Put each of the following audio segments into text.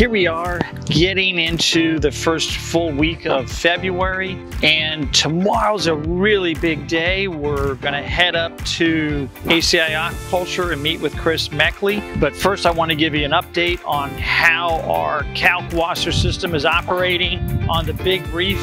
here we are getting into the first full week of February and tomorrow's a really big day. We're gonna head up to ACI Aquaculture and meet with Chris Meckley. But first I wanna give you an update on how our kalkwasser system is operating on the big reef.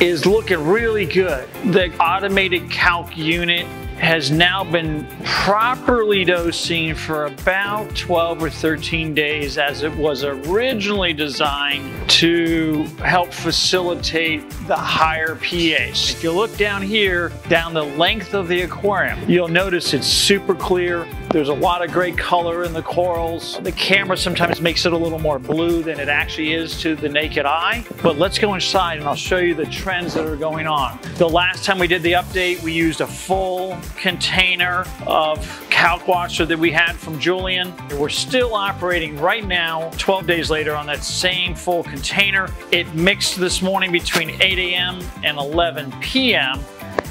Is looking really good. The automated calc unit has now been properly dosing for about 12 or 13 days as it was originally designed to help facilitate the higher pH. If you look down here, down the length of the aquarium, you'll notice it's super clear. There's a lot of great color in the corals. The camera sometimes makes it a little more blue than it actually is to the naked eye. But let's go inside and I'll show you the trends that are going on. The last time we did the update, we used a full container of kalkwasser that we had from Julian. We're still operating right now, 12 days later, on that same full container. It mixed this morning between 8 a.m. and 11 p.m.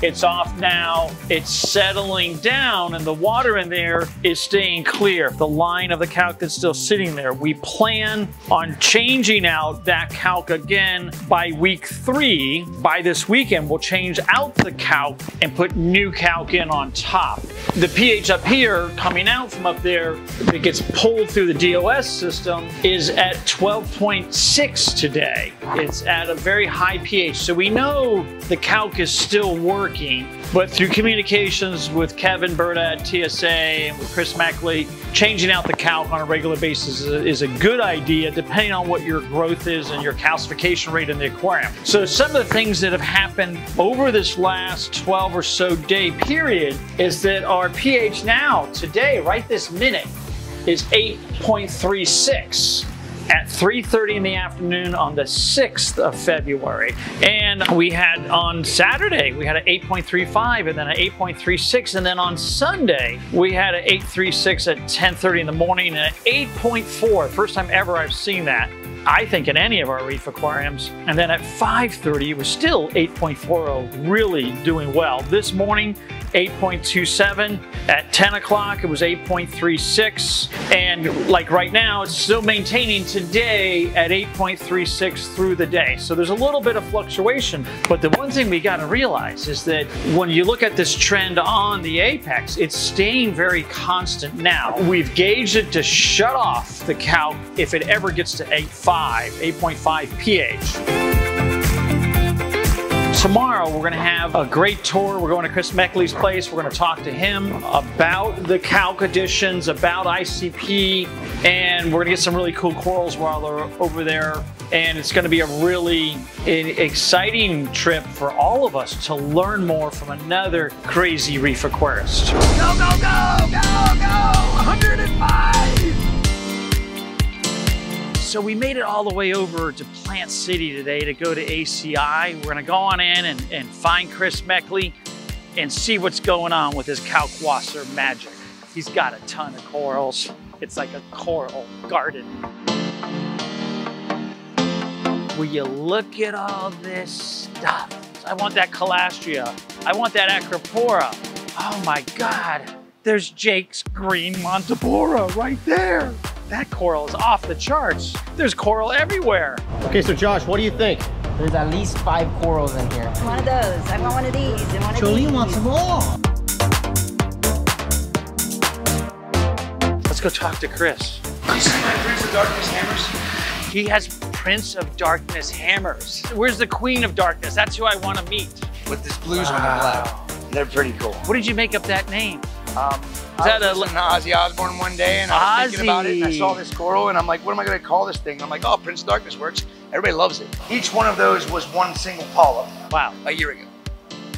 It's off now, it's settling down, and the water in there is staying clear. The line of the calc that's still sitting there. We plan on changing out that calc again by week three. By this weekend, we'll change out the calc and put new calc in on top. The pH up here, coming out from up there, it gets pulled through the DOS system, is at 12.6 today. It's at a very high pH. So we know the calc is still working working, but through communications with Kevin Berta at TSA and with Chris Meckley, changing out the calc on a regular basis is a, is a good idea depending on what your growth is and your calcification rate in the aquarium. So some of the things that have happened over this last 12 or so day period is that our pH now, today, right this minute, is 8.36 at 3.30 in the afternoon on the 6th of February. And we had on Saturday, we had an 8.35 and then an 8.36. And then on Sunday, we had an 8.36 at 10.30 in the morning and an 8.4. First time ever I've seen that. I think in any of our reef aquariums. And then at 5.30, it was still 8.40, really doing well. This morning, 8.27. At 10 o'clock, it was 8.36. And like right now, it's still maintaining today at 8.36 through the day. So there's a little bit of fluctuation. But the one thing we got to realize is that when you look at this trend on the apex, it's staying very constant now. We've gauged it to shut off the calc if it ever gets to 8.5, 8.5 pH. Tomorrow, we're gonna have a great tour. We're going to Chris Meckley's place. We're gonna talk to him about the calc additions, about ICP, and we're gonna get some really cool corals while they're over there. And it's gonna be a really exciting trip for all of us to learn more from another crazy reef aquarist. Go, go, go, go, go, 105! So we made it all the way over to Plant City today to go to ACI. We're gonna go on in and, and find Chris Meckley and see what's going on with his kalkwasser magic. He's got a ton of corals. It's like a coral garden. Will you look at all this stuff? I want that Calastria. I want that Acropora. Oh my God. There's Jake's green Montipora right there. That coral is off the charts. There's coral everywhere. Okay, so Josh, what do you think? There's at least five corals in here. One of those. I want one of these and one of Joleen these. wants more. Let's go talk to Chris. You see my Prince of Darkness hammers? He has Prince of Darkness hammers. Where's the Queen of Darkness? That's who I want to meet. With this blues one and black. They're pretty cool. What did you make up that name? Um, Is I that a- was listening to Ozzy Osbourne one day and I was thinking about it and I saw this coral and I'm like, what am I gonna call this thing? I'm like, oh, Prince of Darkness works. Everybody loves it. Each one of those was one single polyp Wow, a year ago.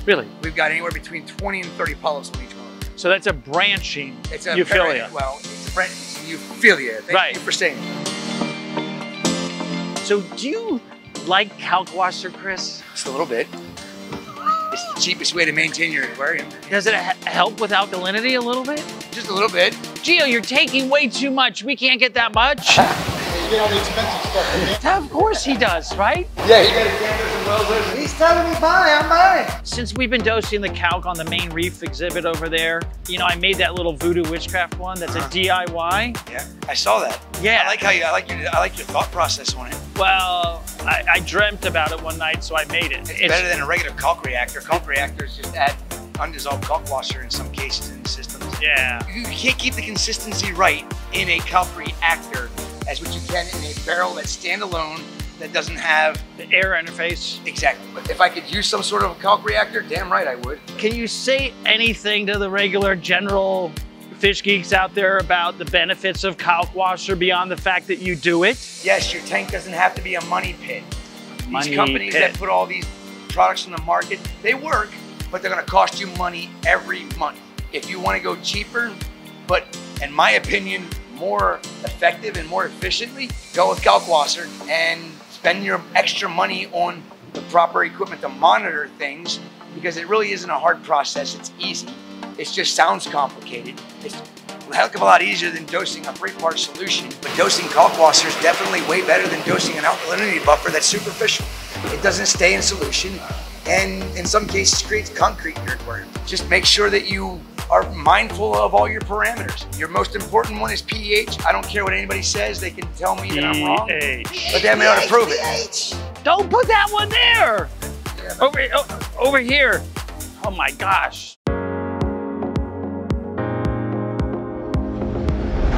really? We've got anywhere between 20 and 30 polyps on each one. So that's a branching It's a euphyllia. parent- Well, it's a friend, it's a euphyllia. Thank Right. you for saying. So do you like kalkwasser, Chris? Just a little bit. It's the cheapest way to maintain your aquarium. Does it help with alkalinity a little bit? Just a little bit. Gio, you're taking way too much. We can't get that much. You get all the expensive stuff. of course he does, right? Yeah, telling me buy, I'm buying. Since we've been dosing the calc on the main reef exhibit over there, you know, I made that little voodoo witchcraft one that's a uh-huh. DIY. Yeah, I saw that. Yeah. I like how you, I like your, I like your thought process on it. Well, I, I dreamt about it one night, so I made it. It's, better than a regular calc reactor. Calc reactors just add undissolved kalkwasser in some cases in the systems. Yeah. You can't keep the consistency right in a calc reactor as what you can in a barrel that's standalone that doesn't have The air interface. exactly. But if I could use some sort of a caulk reactor, damn right I would. Can you say anything to the regular general fish geeks out there about the benefits of kalkwasser beyond the fact that you do it? Yes, your tank doesn't have to be a money pit. Money these companies pit. that put all these products in the market, they work, but they're gonna cost you money every month. If you wanna go cheaper, but in my opinion, more effective and more efficiently, go with kalkwasser and spend your extra money on the proper equipment to monitor things because it really isn't a hard process, it's easy. It just sounds complicated. It's a heck of a lot easier than dosing a three-part solution, but dosing Kalkwasser is definitely way better than dosing an alkalinity buffer that's superficial. It doesn't stay in solution, and in some cases creates concrete earthworm. Just make sure that you are mindful of all your parameters. Your most important one is pH. I don't care what anybody says, they can tell me that I'm wrong, pH. but they haven't been able to prove it. Don't put that one there. Over, oh, over here. Oh my gosh.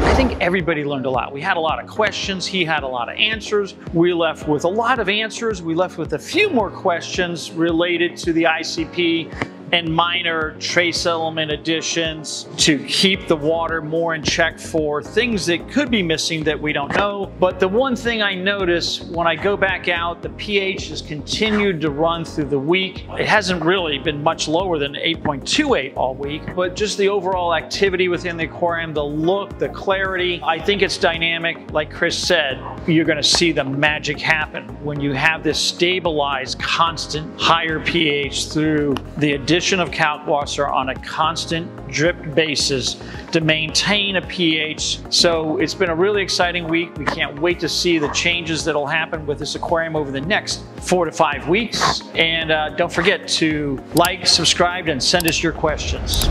I think everybody learned a lot. We had a lot of questions. He had a lot of answers. We left with a lot of answers. We left with a few more questions related to the ICP and minor trace element additions to keep the water more in check for things that could be missing that we don't know. But the one thing I notice when I go back out, the pH has continued to run through the week. It hasn't really been much lower than 8.28 all week, but just the overall activity within the aquarium, the look, the clarity, I think it's dynamic. Like Chris said, you're gonna see the magic happen when you have this stabilized, constant, higher pH through the addition of Kalkwasser on a constant drip basis to maintain a pH. So it's been a really exciting week. We can't wait to see the changes that'll happen with this aquarium over the next four to five weeks. And uh, don't forget to like, subscribe, and send us your questions.